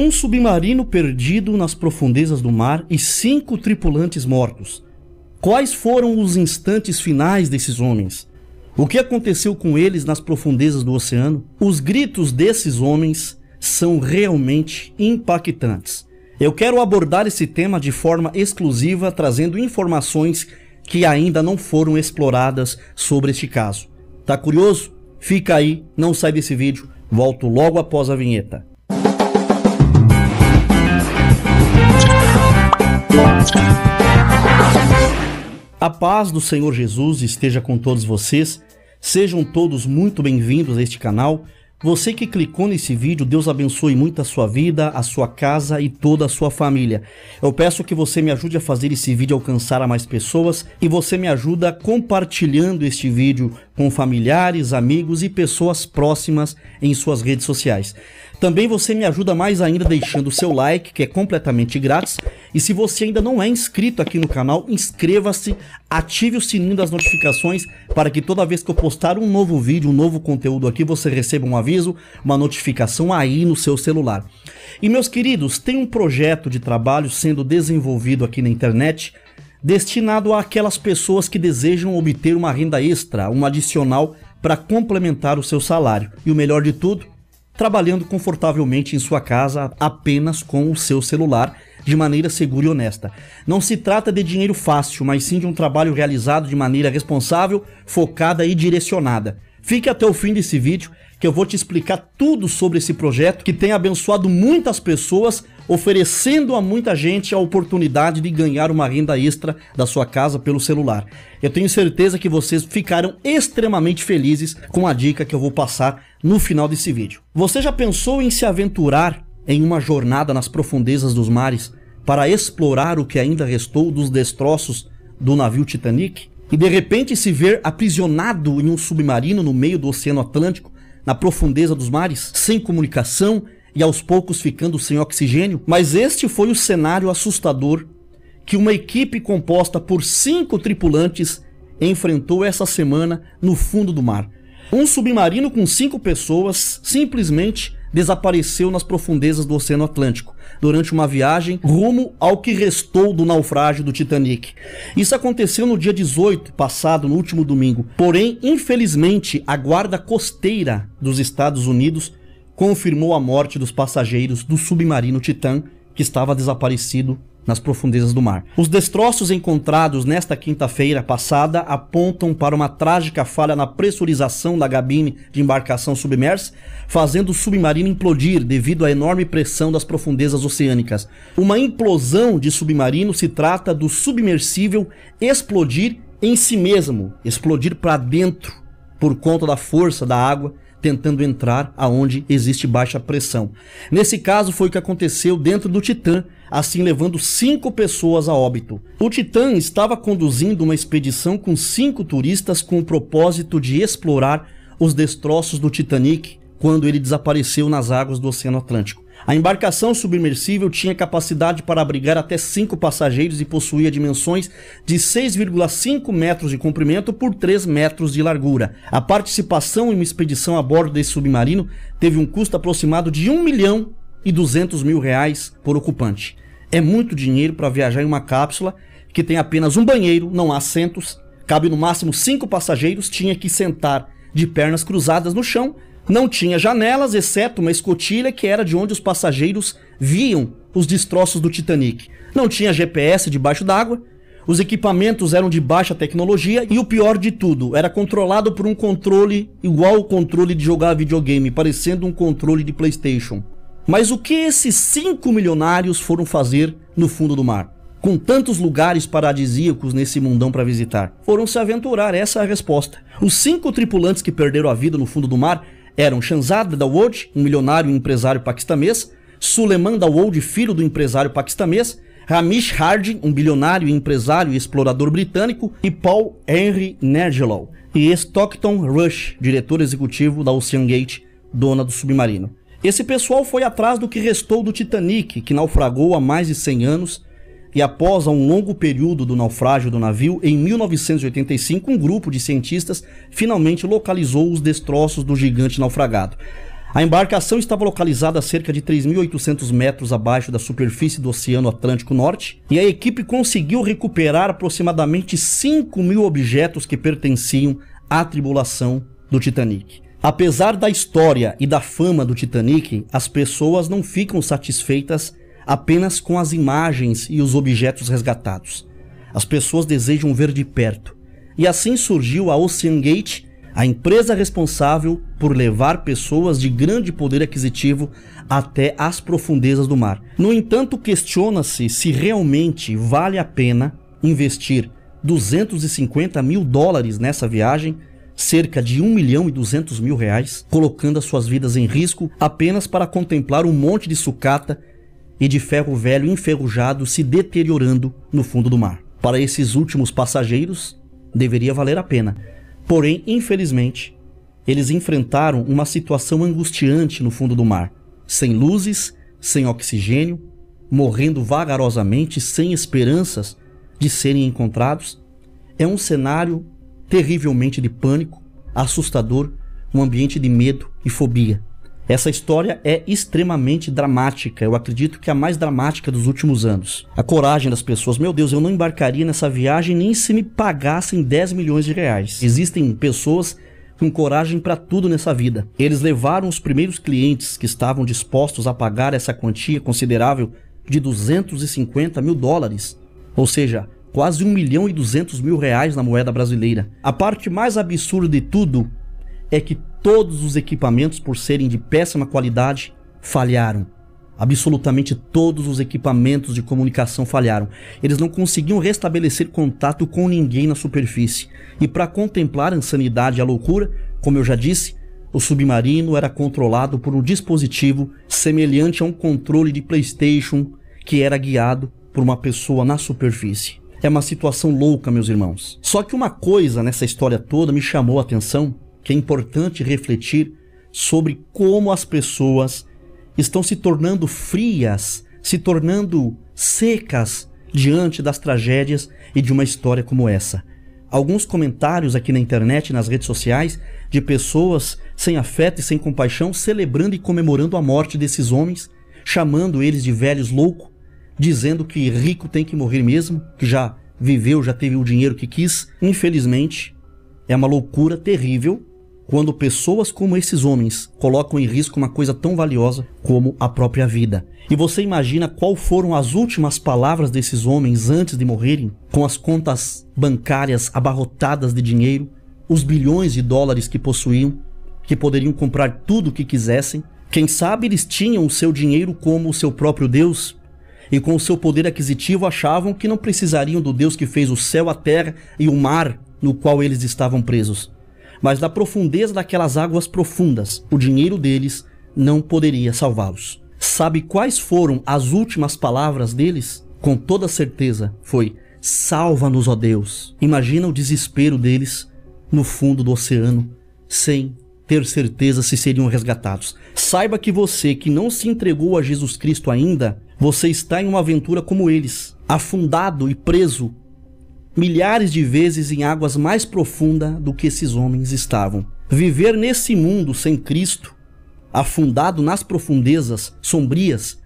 Um submarino perdido nas profundezas do mar e cinco tripulantes mortos. Quais foram os instantes finais desses homens? O que aconteceu com eles nas profundezas do oceano? Os gritos desses homens são realmente impactantes. Eu quero abordar esse tema de forma exclusiva, trazendo informações que ainda não foram exploradas sobre este caso. Tá curioso? Fica aí, não sai desse vídeo, volto logo após a vinheta. A paz do Senhor Jesus esteja com todos vocês. Sejam todos muito bem-vindos a este canal. Você que clicou nesse vídeo, Deus abençoe muito a sua vida, a sua casa e toda a sua família. Eu peço que você me ajude a fazer esse vídeo alcançar a mais pessoas e você me ajuda compartilhando este vídeo com familiares, amigos e pessoas próximas em suas redes sociais. Também você me ajuda mais ainda deixando o seu like, que é completamente grátis. E se você ainda não é inscrito aqui no canal, inscreva-se, ative o sininho das notificações para que toda vez que eu postar um novo vídeo, um novo conteúdo aqui, você receba um aviso, uma notificação aí no seu celular. E meus queridos, tem um projeto de trabalho sendo desenvolvido aqui na internet destinado àquelas pessoas que desejam obter uma renda extra, um adicional para complementar o seu salário. E o melhor de tudo, trabalhando confortavelmente em sua casa apenas com o seu celular de maneira segura e honesta. Não se trata de dinheiro fácil, mas sim de um trabalho realizado de maneira responsável, focada e direcionada. Fique até o fim desse vídeo que eu vou te explicar tudo sobre esse projeto que tem abençoado muitas pessoas, oferecendo a muita gente a oportunidade de ganhar uma renda extra da sua casa pelo celular. Eu tenho certeza que vocês ficaram extremamente felizes com a dica que eu vou passar no final desse vídeo. Você já pensou em se aventurar em uma jornada nas profundezas dos mares para explorar o que ainda restou dos destroços do navio Titanic? E de repente se ver aprisionado em um submarino no meio do Oceano Atlântico, na profundeza dos mares, sem comunicação e aos poucos ficando sem oxigênio? Mas este foi o cenário assustador que uma equipe composta por cinco tripulantes enfrentou essa semana no fundo do mar. Um submarino com cinco pessoas simplesmente desapareceu nas profundezas do Oceano Atlântico durante uma viagem rumo ao que restou do naufrágio do Titanic. Isso aconteceu no dia 18, passado, no último domingo. Porém, infelizmente, a guarda costeira dos Estados Unidos confirmou a morte dos passageiros do submarino Titan que estava desaparecido nas profundezas do mar. Os destroços encontrados nesta quinta-feira passada apontam para uma trágica falha na pressurização da cabine de embarcação submersa, fazendo o submarino implodir devido à enorme pressão das profundezas oceânicas. Uma implosão de submarino se trata do submersível explodir em si mesmo, explodir para dentro por conta da força da água tentando entrar aonde existe baixa pressão. Nesse caso foi o que aconteceu dentro do Titã, assim levando cinco pessoas a óbito. O Titã estava conduzindo uma expedição com cinco turistas com o propósito de explorar os destroços do Titanic quando ele desapareceu nas águas do Oceano Atlântico. A embarcação submersível tinha capacidade para abrigar até 5 passageiros e possuía dimensões de 6,5 metros de comprimento por 3 metros de largura. A participação em uma expedição a bordo desse submarino teve um custo aproximado de 1 milhão e 200 mil reais por ocupante. É muito dinheiro para viajar em uma cápsula que tem apenas um banheiro, não há assentos, cabe no máximo 5 passageiros, tinha que sentar de pernas cruzadas no chão não tinha janelas, exceto uma escotilha que era de onde os passageiros viam os destroços do Titanic. Não tinha GPS debaixo d'água, os equipamentos eram de baixa tecnologia e o pior de tudo, era controlado por um controle igual ao controle de jogar videogame, parecendo um controle de PlayStation. Mas o que esses cinco milionários foram fazer no fundo do mar? Com tantos lugares paradisíacos nesse mundão para visitar, foram se aventurar, essa é a resposta. Os cinco tripulantes que perderam a vida no fundo do mar eram Shanzad Dawood, um milionário e empresário paquistanês, Suleiman Dawood, filho do empresário paquistanês, Hamish Harding, um bilionário, empresário e explorador britânico, e Paul Henry Nergelow, e Stockton Rush, diretor executivo da Ocean Gate, dona do submarino. Esse pessoal foi atrás do que restou do Titanic, que naufragou há mais de 100 anos e após um longo período do naufrágio do navio, em 1985, um grupo de cientistas finalmente localizou os destroços do gigante naufragado. A embarcação estava localizada a cerca de 3.800 metros abaixo da superfície do Oceano Atlântico Norte e a equipe conseguiu recuperar aproximadamente 5 mil objetos que pertenciam à tribulação do Titanic. Apesar da história e da fama do Titanic, as pessoas não ficam satisfeitas apenas com as imagens e os objetos resgatados. As pessoas desejam ver de perto. E assim surgiu a Ocean Gate, a empresa responsável por levar pessoas de grande poder aquisitivo até as profundezas do mar. No entanto, questiona-se se realmente vale a pena investir 250 mil dólares nessa viagem cerca de 1 milhão e 200 mil reais, colocando as suas vidas em risco apenas para contemplar um monte de sucata e de ferro velho enferrujado se deteriorando no fundo do mar. Para esses últimos passageiros, deveria valer a pena. Porém, infelizmente, eles enfrentaram uma situação angustiante no fundo do mar, sem luzes, sem oxigênio, morrendo vagarosamente, sem esperanças de serem encontrados. É um cenário terrivelmente de pânico, assustador, um ambiente de medo e fobia. Essa história é extremamente dramática, eu acredito que a mais dramática dos últimos anos. A coragem das pessoas, meu Deus, eu não embarcaria nessa viagem nem se me pagassem 10 milhões de reais. Existem pessoas com coragem para tudo nessa vida. Eles levaram os primeiros clientes que estavam dispostos a pagar essa quantia considerável de 250 mil dólares, ou seja, quase 1 milhão e 200 mil reais na moeda brasileira. A parte mais absurda de tudo é que todos os equipamentos, por serem de péssima qualidade, falharam. Absolutamente todos os equipamentos de comunicação falharam. Eles não conseguiam restabelecer contato com ninguém na superfície. E para contemplar a insanidade e a loucura, como eu já disse, o submarino era controlado por um dispositivo semelhante a um controle de PlayStation que era guiado por uma pessoa na superfície. É uma situação louca, meus irmãos. Só que uma coisa nessa história toda me chamou a atenção, que é importante refletir sobre como as pessoas estão se tornando frias, se tornando secas diante das tragédias e de uma história como essa. Alguns comentários aqui na internet, nas redes sociais, de pessoas sem afeto e sem compaixão celebrando e comemorando a morte desses homens, chamando eles de velhos loucos, dizendo que rico tem que morrer mesmo, que já viveu, já teve o dinheiro que quis. Infelizmente, é uma loucura terrível quando pessoas como esses homens colocam em risco uma coisa tão valiosa como a própria vida. E você imagina qual foram as últimas palavras desses homens antes de morrerem, com as contas bancárias abarrotadas de dinheiro, os bilhões de dólares que possuíam, que poderiam comprar tudo o que quisessem. Quem sabe eles tinham o seu dinheiro como o seu próprio Deus, e com o seu poder aquisitivo achavam que não precisariam do Deus que fez o céu, a terra e o mar no qual eles estavam presos. Mas da profundeza daquelas águas profundas, o dinheiro deles não poderia salvá-los. Sabe quais foram as últimas palavras deles? Com toda certeza foi: Salva-nos, ó Deus. Imagina o desespero deles no fundo do oceano, sem ter certeza se seriam resgatados. Saiba que você que não se entregou a Jesus Cristo ainda, você está em uma aventura como eles, afundado e preso milhares de vezes em águas mais profundas do que esses homens estavam. Viver nesse mundo sem Cristo, afundado nas profundezas sombrias,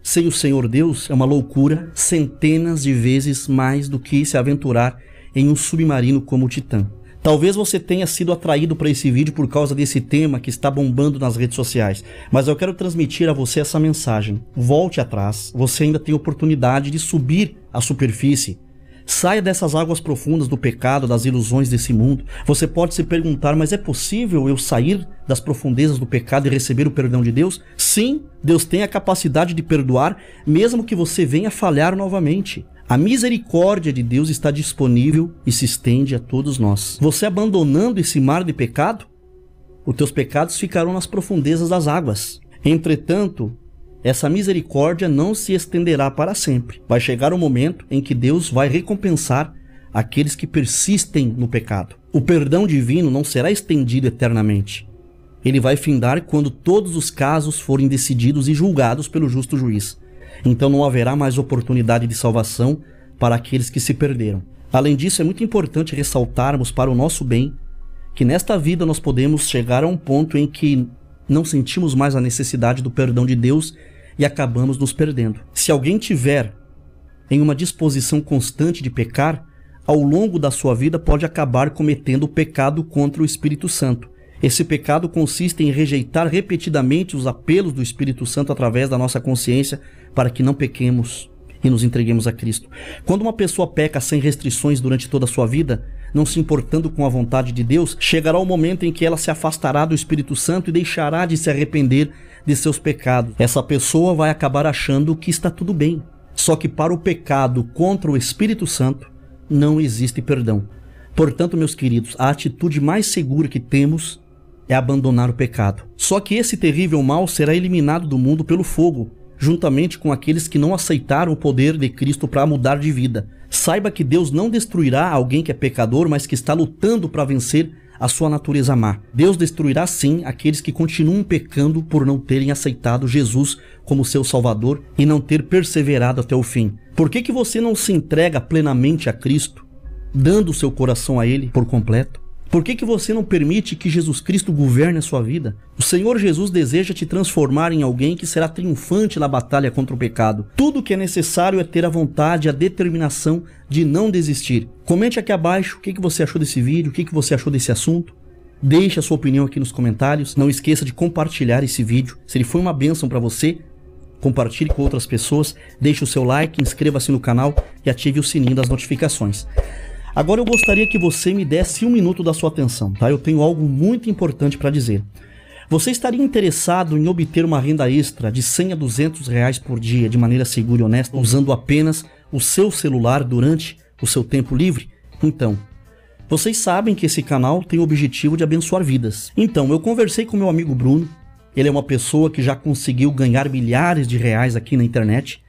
sem o Senhor Deus, é uma loucura centenas de vezes mais do que se aventurar em um submarino como o Titã. Talvez você tenha sido atraído para esse vídeo por causa desse tema que está bombando nas redes sociais, mas eu quero transmitir a você essa mensagem. Volte atrás, você ainda tem oportunidade de subir à superfície. Saia dessas águas profundas do pecado, das ilusões desse mundo. Você pode se perguntar, mas é possível eu sair das profundezas do pecado e receber o perdão de Deus? Sim, Deus tem a capacidade de perdoar, mesmo que você venha falhar novamente. A misericórdia de Deus está disponível e se estende a todos nós. Você abandonando esse mar de pecado, os teus pecados ficarão nas profundezas das águas. Entretanto, essa misericórdia não se estenderá para sempre. Vai chegar o um momento em que Deus vai recompensar aqueles que persistem no pecado. O perdão divino não será estendido eternamente. Ele vai findar quando todos os casos forem decididos e julgados pelo justo juiz então não haverá mais oportunidade de salvação para aqueles que se perderam. Além disso, é muito importante ressaltarmos para o nosso bem que nesta vida nós podemos chegar a um ponto em que não sentimos mais a necessidade do perdão de Deus e acabamos nos perdendo. Se alguém tiver em uma disposição constante de pecar, ao longo da sua vida pode acabar cometendo o pecado contra o Espírito Santo. Esse pecado consiste em rejeitar repetidamente os apelos do Espírito Santo através da nossa consciência para que não pequemos e nos entreguemos a Cristo. Quando uma pessoa peca sem restrições durante toda a sua vida, não se importando com a vontade de Deus, chegará o momento em que ela se afastará do Espírito Santo e deixará de se arrepender de seus pecados. Essa pessoa vai acabar achando que está tudo bem. Só que para o pecado contra o Espírito Santo não existe perdão. Portanto, meus queridos, a atitude mais segura que temos é abandonar o pecado. Só que esse terrível mal será eliminado do mundo pelo fogo, juntamente com aqueles que não aceitaram o poder de Cristo para mudar de vida. Saiba que Deus não destruirá alguém que é pecador, mas que está lutando para vencer a sua natureza má. Deus destruirá sim aqueles que continuam pecando por não terem aceitado Jesus como seu Salvador e não ter perseverado até o fim. Por que, que você não se entrega plenamente a Cristo, dando seu coração a Ele por completo? Por que, que você não permite que Jesus Cristo governe a sua vida? O Senhor Jesus deseja te transformar em alguém que será triunfante na batalha contra o pecado. Tudo o que é necessário é ter a vontade a determinação de não desistir. Comente aqui abaixo o que, que você achou desse vídeo, o que, que você achou desse assunto. Deixe a sua opinião aqui nos comentários. Não esqueça de compartilhar esse vídeo. Se ele foi uma bênção para você, compartilhe com outras pessoas. Deixe o seu like, inscreva-se no canal e ative o sininho das notificações. Agora eu gostaria que você me desse um minuto da sua atenção, tá? Eu tenho algo muito importante para dizer. Você estaria interessado em obter uma renda extra de 100 a 200 reais por dia de maneira segura e honesta, usando apenas o seu celular durante o seu tempo livre? Então, vocês sabem que esse canal tem o objetivo de abençoar vidas. Então, eu conversei com meu amigo Bruno. Ele é uma pessoa que já conseguiu ganhar milhares de reais aqui na internet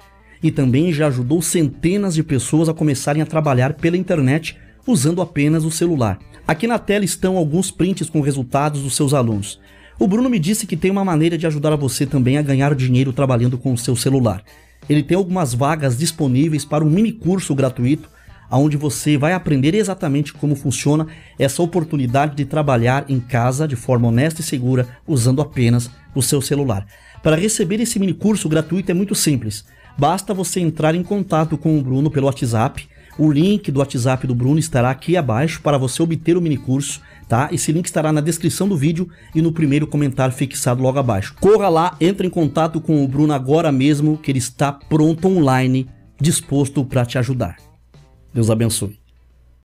e também já ajudou centenas de pessoas a começarem a trabalhar pela internet usando apenas o celular. Aqui na tela estão alguns prints com resultados dos seus alunos. O Bruno me disse que tem uma maneira de ajudar você também a ganhar dinheiro trabalhando com o seu celular. Ele tem algumas vagas disponíveis para um mini curso gratuito onde você vai aprender exatamente como funciona essa oportunidade de trabalhar em casa de forma honesta e segura usando apenas o seu celular. Para receber esse mini curso gratuito é muito simples. Basta você entrar em contato com o Bruno pelo WhatsApp. O link do WhatsApp do Bruno estará aqui abaixo para você obter o mini curso, tá? Esse link estará na descrição do vídeo e no primeiro comentário fixado logo abaixo. Corra lá, entre em contato com o Bruno agora mesmo, que ele está pronto online, disposto para te ajudar. Deus abençoe.